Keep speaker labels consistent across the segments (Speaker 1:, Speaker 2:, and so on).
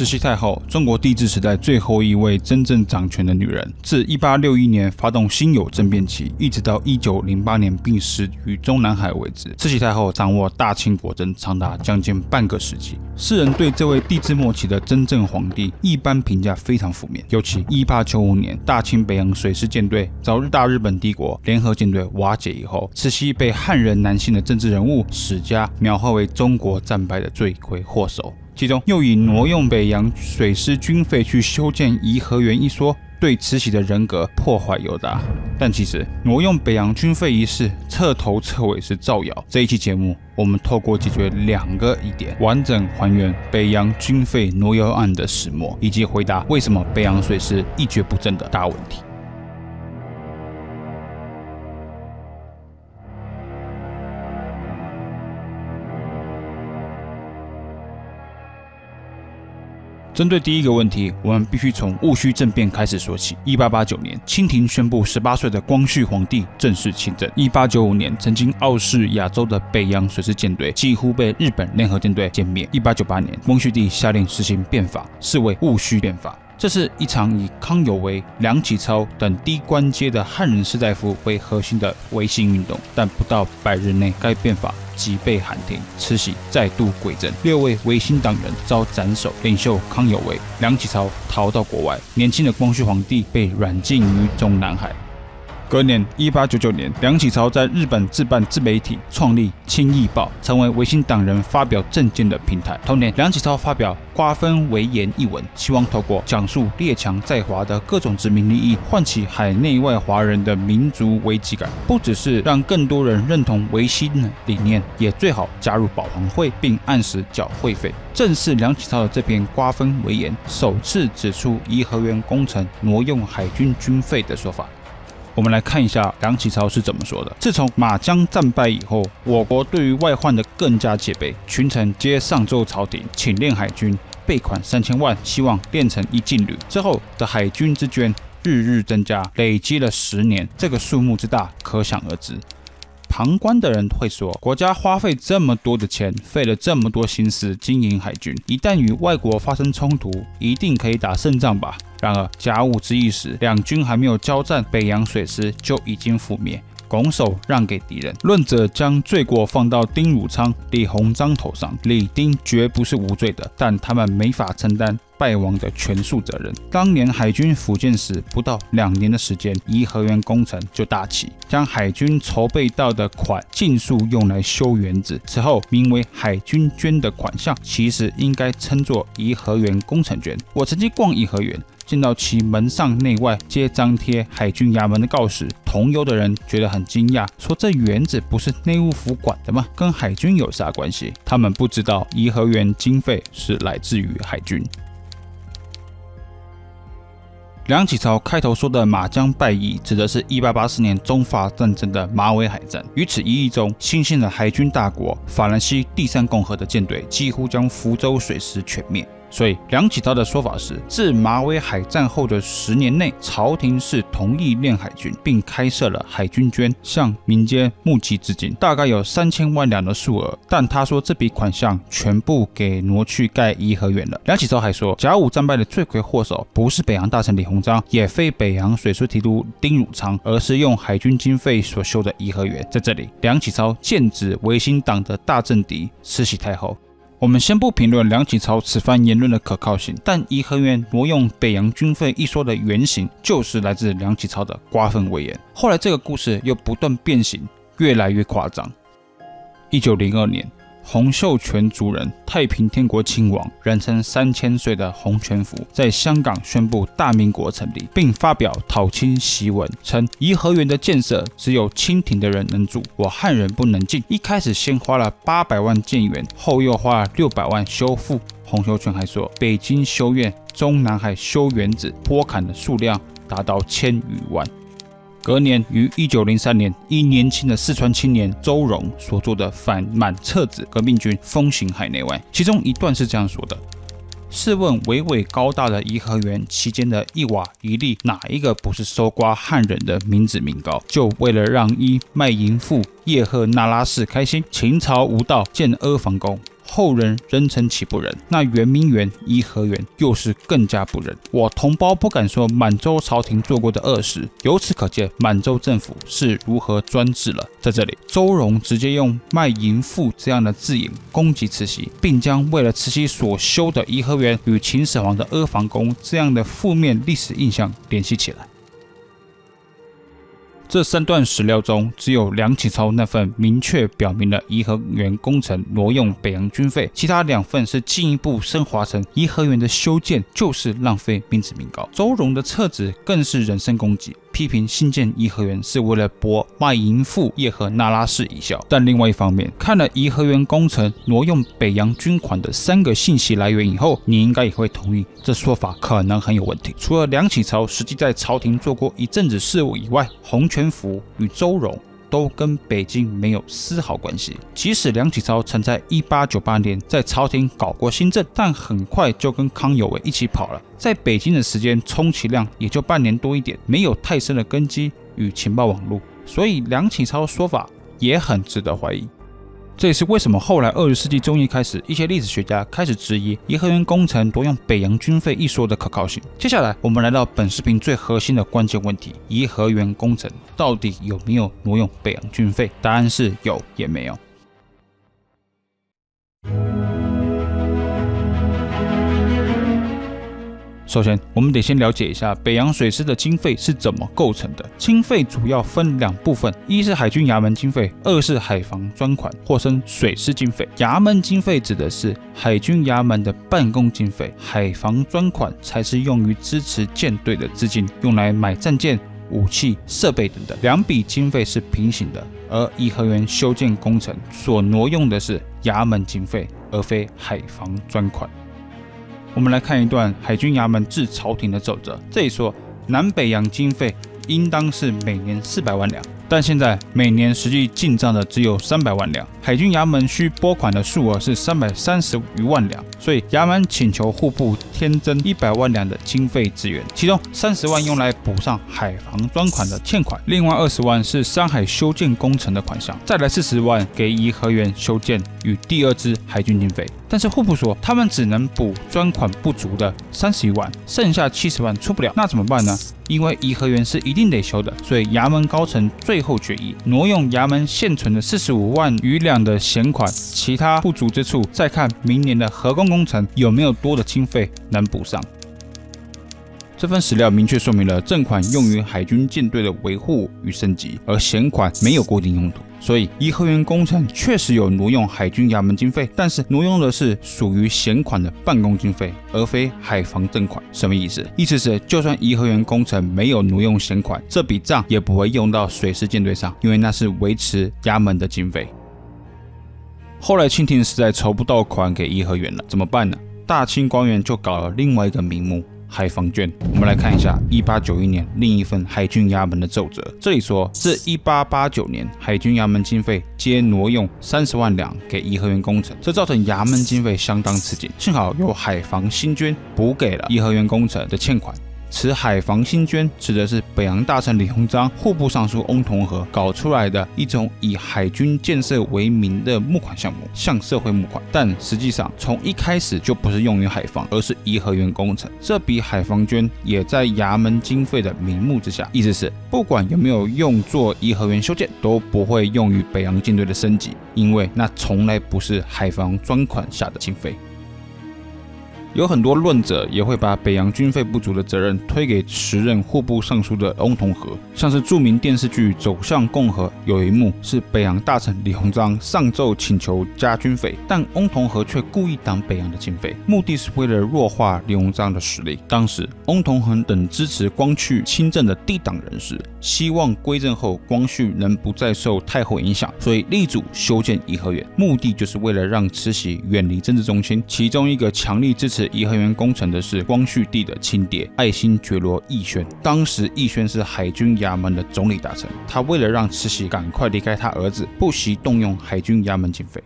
Speaker 1: 慈禧太后，中国帝制时代最后一位真正掌权的女人。自1861年发动辛酉政变起，一直到1908年病逝于中南海为止，慈禧太后掌握大清国政长达将近半个世纪。世人对这位帝制末期的真正皇帝一般评价非常负面，尤其1895年大清北洋水师舰队遭日大日本帝国联合舰队瓦解以后，慈禧被汉人男性的政治人物史家描绘为中国战败的罪魁祸首。其中又以挪用北洋水师军费去修建颐和园一说，对慈禧的人格破坏尤大。但其实挪用北洋军费一事，彻头彻尾是造谣。这一期节目，我们透过解决两个疑点，完整还原北洋军费挪用案的始末，以及回答为什么北洋水师一蹶不振的大问题。针对第一个问题，我们必须从戊戌政变开始说起。一八八九年，清廷宣布十八岁的光绪皇帝正式亲政。一八九五年，曾经傲视亚洲的北洋水师舰队几乎被日本联合舰队歼灭。一八九八年，光绪帝下令实行变法，是为戊戌变法。这是一场以康有为、梁启超等低官阶的汉人士大夫为核心的维新运动，但不到百日内，该变法即被喊停，慈禧再度归政，六位维新党人遭斩首，领袖康有为、梁启超逃到国外，年轻的光绪皇帝被软禁于中南海。隔年，一八九九年，梁启超在日本自办自媒体，创立《清义报》，成为维新党人发表政见的平台。同年，梁启超发表《瓜分为言》一文，希望透过讲述列强在华的各种殖民利益，唤起海内外华人的民族危机感。不只是让更多人认同维新理念，也最好加入保皇会，并按时缴会费。正是梁启超的这篇《瓜分为言》，首次指出颐和园工程挪用海军军费的说法。我们来看一下梁启超是怎么说的。自从马江战败以后，我国对于外患的更加戒备，群臣皆上奏朝廷，请练海军，备款三千万，希望练成一劲旅。之后的海军之捐日日增加，累积了十年，这个数目之大，可想而知。旁观的人会说，国家花费这么多的钱，费了这么多心思经营海军，一旦与外国发生冲突，一定可以打胜仗吧？然而甲午之役时，两军还没有交战，北洋水师就已经覆灭，拱手让给敌人。论者将罪过放到丁汝昌、李鸿章头上，李丁绝不是无罪的，但他们没法承担。败亡的全数责任。当年海军福建时，不到两年的时间，颐和园工程就大起，将海军筹备到的款尽数用来修园子。此后，名为海军捐的款项，其实应该称作颐和园工程捐。我曾经逛颐和园，见到其门上内外皆张贴海军衙门的告示，同游的人觉得很惊讶，说这园子不是内务府管的吗？跟海军有啥关系？他们不知道颐和园经费是来自于海军。梁启超开头说的马江败役，指的是1884年中法战争的马尾海战。于此一役中，新兴的海军大国法兰西第三共和的舰队几乎将福州水师全灭。所以，梁启超的说法是，自马尾海战后的十年内，朝廷是同意练海军，并开设了海军捐，向民间募集资金，大概有三千万两的数额。但他说这笔款项全部给挪去盖颐和园了。梁启超还说，甲午战败的罪魁祸首不是北洋大臣李鸿章，也非北洋水师提督丁汝昌，而是用海军经费所修的颐和园。在这里，梁启超剑指维新党的大政敌慈禧太后。我们先不评论梁启超此番言论的可靠性，但颐和园挪用北洋军费一说的原型，就是来自梁启超的瓜分威严。后来这个故事又不断变形，越来越夸张。一九零二年。洪秀全族人，太平天国亲王，人称三千岁的洪全福，在香港宣布大民国成立，并发表讨清檄文，称颐和园的建设只有清廷的人能住，我汉人不能进。一开始先花了八百万建园，后又花了六百万修复。洪秀全还说，北京修院，中南海修园子，坡坎的数量达到千余万。隔年，于一九零三年，一年轻的四川青年周荣所做的反满册子，革命军风行海内外。其中一段是这样说的：“试问巍巍高大的颐和园期间的一瓦一粒，哪一个不是搜刮汉人的民脂民膏？就为了让一卖淫妇叶赫那拉氏开心？秦朝无道，建阿房宫。”后人仍称其不仁，那圆明园、颐和园又是更加不仁。我同胞不敢说满洲朝廷做过的恶事，由此可见满洲政府是如何专制了。在这里，周荣直接用卖淫妇这样的字眼攻击慈禧，并将为了慈禧所修的颐和园与秦始皇的阿房宫这样的负面历史印象联系起来。这三段史料中，只有梁启超那份明确表明了颐和园工程挪用北洋军费，其他两份是进一步升华成颐和园的修建就是浪费民脂民膏。周荣的册子更是人身攻击。批评新建颐和园是为了博卖淫妇叶赫那拉氏一笑，但另外一方面，看了颐和园工程挪用北洋军款的三个信息来源以后，你应该也会同意这说法可能很有问题。除了梁启超实际在朝廷做过一阵子事务以外，洪全福与周荣。都跟北京没有丝毫关系。即使梁启超曾在一八九八年在朝廷搞过新政，但很快就跟康有为一起跑了。在北京的时间充其量也就半年多一点，没有太深的根基与情报网络，所以梁启超说法也很值得怀疑。这也是为什么后来二十世纪中叶开始，一些历史学家开始质疑颐和园工程挪用北洋军费一说的可靠性。接下来，我们来到本视频最核心的关键问题：颐和园工程到底有没有挪用北洋军费？答案是有，也没有。首先，我们得先了解一下北洋水师的经费是怎么构成的。经费主要分两部分，一是海军衙门经费，二是海防专款，或称水师经费。衙门经费指的是海军衙门的办公经费，海防专款才是用于支持舰队的资金，用来买战舰、武器、设备等等。两笔经费是平行的，而颐和园修建工程所挪用的是衙门经费，而非海防专款。我们来看一段海军衙门致朝廷的奏折，这里说南北洋经费应当是每年四百万两。但现在每年实际进账的只有三百万两，海军衙门需拨款的数额是三百三十余万两，所以衙门请求户部添增一百万两的经费支援，其中三十万用来补上海防专款的欠款，另外二十万是山海修建工程的款项，再来四十万给颐和园修建与第二支海军经费。但是户部说他们只能补专款不足的三十余万，剩下七十万出不了，那怎么办呢？因为颐和园是一定得修的，所以衙门高层最后决议挪用衙门现存的四十五万余两的闲款，其他不足之处再看明年的河工工程有没有多的经费能补上。这份史料明确说明了正款用于海军舰队的维护与升级，而闲款没有固定用途。所以颐和园工程确实有挪用海军衙门经费，但是挪用的是属于闲款的办公经费，而非海防正款。什么意思？意思是就算颐和园工程没有挪用闲款，这笔账也不会用到水师舰队上，因为那是维持衙门的经费。后来清廷实在筹不到款给颐和园了，怎么办呢？大清官员就搞了另外一个名目。海防卷，我们来看一下一八九一年另一份海军衙门的奏折。这里说，自一八八九年，海军衙门经费皆挪用三十万两给颐和园工程，这造成衙门经费相当吃紧。幸好有海防新捐补给了颐和园工程的欠款。此海防新捐指的是北洋大臣李鸿章、户部尚书翁同龢搞出来的一种以海军建设为名的募款项目，向社会募款。但实际上从一开始就不是用于海防，而是颐和园工程。这笔海防捐也在衙门经费的名目之下，意思是不管有没有用作颐和园修建，都不会用于北洋舰队的升级，因为那从来不是海防专款下的经费。有很多论者也会把北洋军费不足的责任推给时任户部尚书的翁同龢，像是著名电视剧《走向共和》有一幕是北洋大臣李鸿章上奏请求加军费，但翁同龢却故意挡北洋的经费，目的是为了弱化李鸿章的实力。当时翁同龢等支持光绪亲政的帝党人士，希望归政后光绪能不再受太后影响，所以力主修建颐和园，目的就是为了让慈禧远离政治中心。其中一个强力支持。颐和园工程的是光绪帝的亲爹爱新觉罗奕轩，当时奕轩是海军衙门的总理大臣，他为了让慈禧赶快离开他儿子，不惜动用海军衙门经费。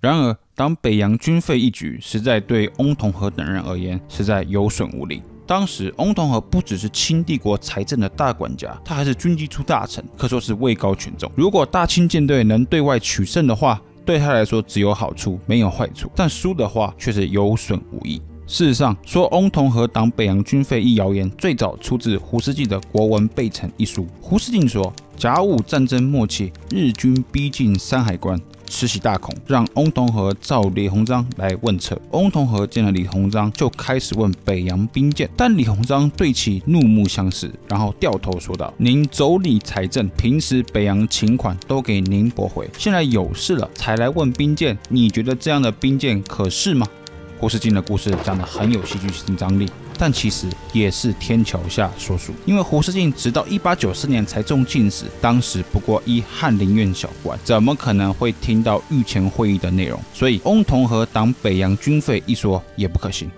Speaker 1: 然而，当北洋军费一举，实在对翁同龢等人而言，实在有损无利。当时，翁同龢不只是清帝国财政的大管家，他还是军机处大臣，可说是位高权重。如果大清舰队能对外取胜的话，对他来说只有好处没有坏处，但输的话却是有损无益。事实上，说翁同和挡北洋军费一谣言，最早出自胡适进的《国文备陈》一书。胡适进说，甲午战争末期，日军逼近山海关。慈禧大恐，让翁同龢召李鸿章来问策。翁同龢见了李鸿章，就开始问北洋兵舰，但李鸿章对其怒目相视，然后掉头说道：“您走理财政，平时北洋请款都给您驳回，现在有事了才来问兵舰，你觉得这样的兵舰可是吗？”胡适进的故事讲得很有戏剧性张力。但其实也是天桥下所属，因为胡适进直到一八九四年才中进士，当时不过一翰林院小官，怎么可能会听到御前会议的内容？所以翁同和党北洋军费一说也不可行。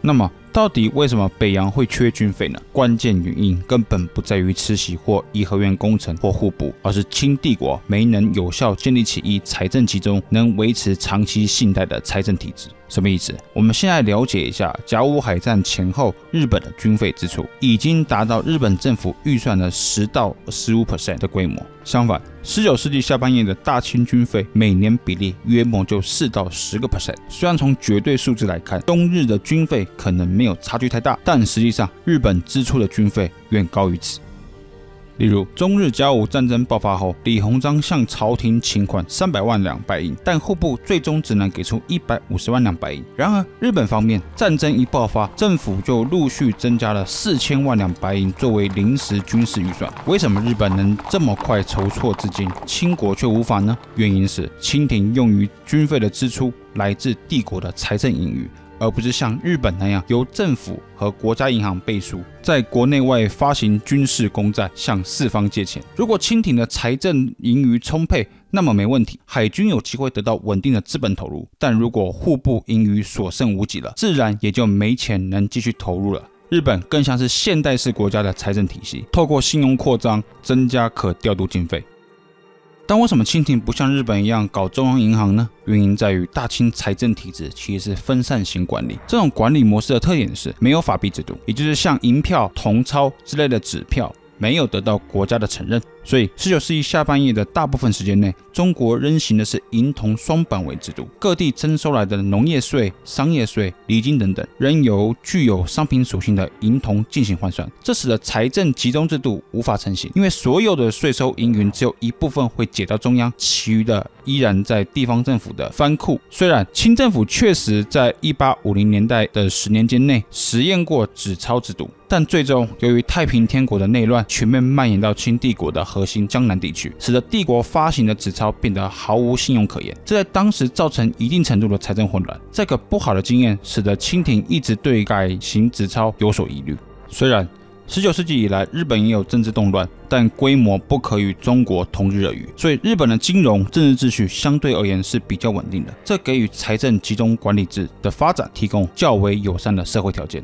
Speaker 1: 那么，到底为什么北洋会缺军费呢？关键原因根本不在于慈禧或颐和园工程或户部，而是清帝国没能有效建立起一财政集中、能维持长期信贷的财政体制。什么意思？我们现在了解一下甲午海战前后日本的军费支出，已经达到日本政府预算的十到十五 percent 的规模。相反，十九世纪下半叶的大清军费每年比例约莫就四到十个 percent。虽然从绝对数字来看，中日的军费可能没有差距太大，但实际上日本支出的军费远高于此。例如，中日甲午战争爆发后，李鸿章向朝廷请款三百万两白银，但户部最终只能给出一百五十万两白银。然而，日本方面战争一爆发，政府就陆续增加了四千万两白银作为临时军事预算。为什么日本能这么快筹措资金，清国却无法呢？原因是清廷用于军费的支出来自帝国的财政盈余。而不是像日本那样由政府和国家银行背书，在国内外发行军事公债，向四方借钱。如果清廷的财政盈余充沛，那么没问题，海军有机会得到稳定的资本投入。但如果户部盈余所剩无几了，自然也就没钱能继续投入了。日本更像是现代式国家的财政体系，透过信用扩张增加可调度经费。但为什么清廷不像日本一样搞中央银行呢？原因在于大清财政体制其实是分散型管理，这种管理模式的特点是没有法币制度，也就是像银票、铜钞之类的纸票。没有得到国家的承认，所以十九世纪下半叶的大部分时间内，中国仍行的是银铜双本位制度。各地征收来的农业税、商业税、礼金等等，仍由具有商品属性的银铜进行换算，这使得财政集中制度无法成型。因为所有的税收盈余只有一部分会解到中央，其余的依然在地方政府的藩库。虽然清政府确实在一八五零年代的十年间内实验过纸钞制度。但最终，由于太平天国的内乱全面蔓延到清帝国的核心江南地区，使得帝国发行的纸钞变得毫无信用可言，这在当时造成一定程度的财政混乱。这个不好的经验使得清廷一直对改行纸钞有所疑虑。虽然19世纪以来日本也有政治动乱，但规模不可与中国同日而语，所以日本的金融政治秩序相对而言是比较稳定的，这给予财政集中管理制的发展提供较为友善的社会条件。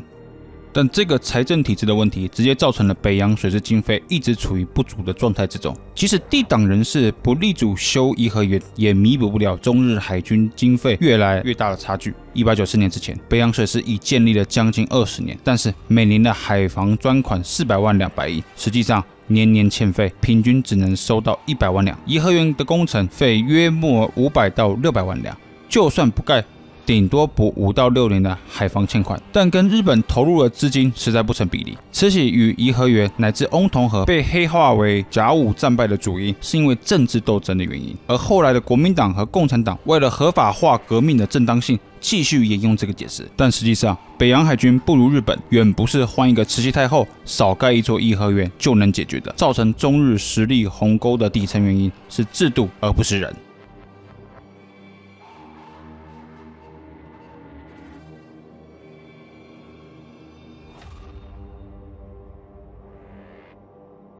Speaker 1: 但这个财政体制的问题，直接造成了北洋水师经费一直处于不足的状态之中。即使地党人士不力主修颐和园，也弥补不了中日海军经费越来越大的差距。一八九四年之前，北洋水师已建立了将近二十年，但是每年的海防专款四百万两白银，实际上年年欠费，平均只能收到一百万两。颐和园的工程费约莫五百到六百万两，就算不盖。顶多补五到六年的海防欠款，但跟日本投入的资金实在不成比例。慈禧与颐和园乃至翁同龢被黑化为甲午战败的主因，是因为政治斗争的原因。而后来的国民党和共产党为了合法化革命的正当性，继续沿用这个解释。但实际上，北洋海军不如日本，远不是换一个慈禧太后、少盖一座颐和园就能解决的。造成中日实力鸿沟的底层原因是制度，而不是人。